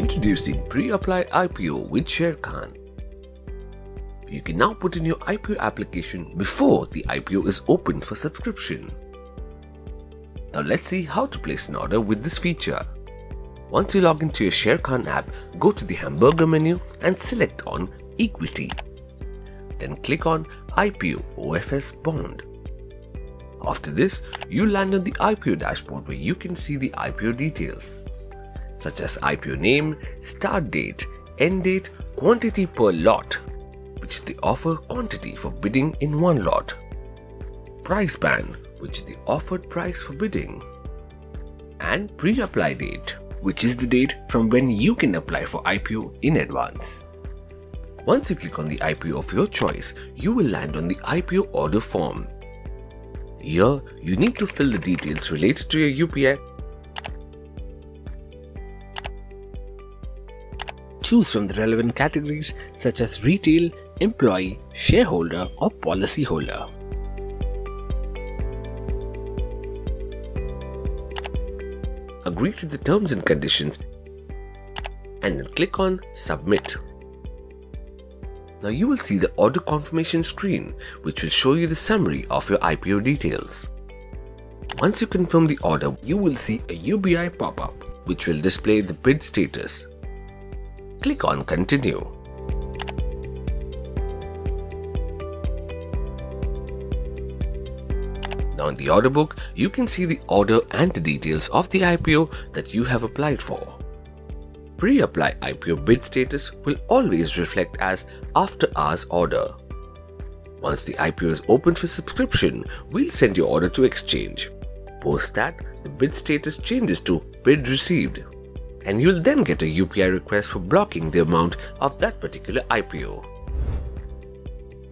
Introducing Pre-Apply IPO with Sharekhan. You can now put in your IPO application before the IPO is open for subscription. Now let's see how to place an order with this feature. Once you log into your Sharekhan app, go to the hamburger menu and select on Equity. Then click on IPO OFS Bond. After this, you land on the IPO dashboard where you can see the IPO details, such as IPO name, start date, end date, quantity per lot, which is the offer quantity for bidding in one lot, price band, which is the offered price for bidding, and pre-apply date, which is the date from when you can apply for IPO in advance. Once you click on the IPO of your choice, you will land on the IPO order form. Here, you need to fill the details related to your UPI. Choose from the relevant categories such as retail, employee, shareholder or policyholder. Agree to the terms and conditions and then click on submit. Now you will see the order confirmation screen which will show you the summary of your IPO details. Once you confirm the order, you will see a UPI pop-up which will display the bid status. Click on continue. Now in the order book, you can see the order and the details of the IPO that you have applied for. Pre-apply IPO bid status will always reflect as after hours order. Once the IPO is open for subscription, we'll send your order to exchange. Post that, the bid status changes to bid received. And you'll then get a UPI request for blocking the amount of that particular IPO.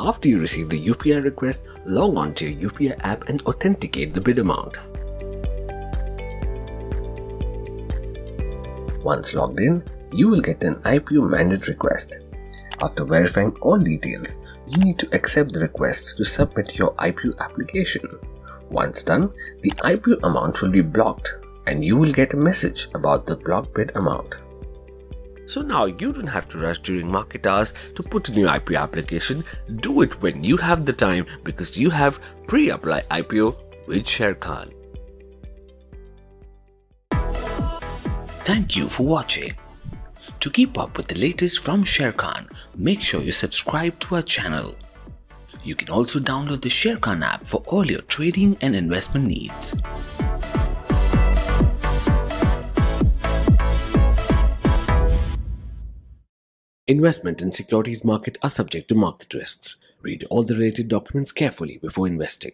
After you receive the UPI request, log on to your UPI app and authenticate the bid amount. Once logged in, you will get an IPO mandate request. After verifying all details, you need to accept the request to submit your IPO application. Once done, the IPO amount will be blocked and you will get a message about the block bid amount. So now you don't have to rush during market hours to put in your IPO application. Do it when you have the time because you have pre-apply IPO with Sharekhan. Thank you for watching. To keep up with the latest from Sharekhan, make sure you subscribe to our channel. You can also download the Sharekhan app for all your trading and investment needs. Investment in securities market are subject to market risks. Read all the related documents carefully before investing.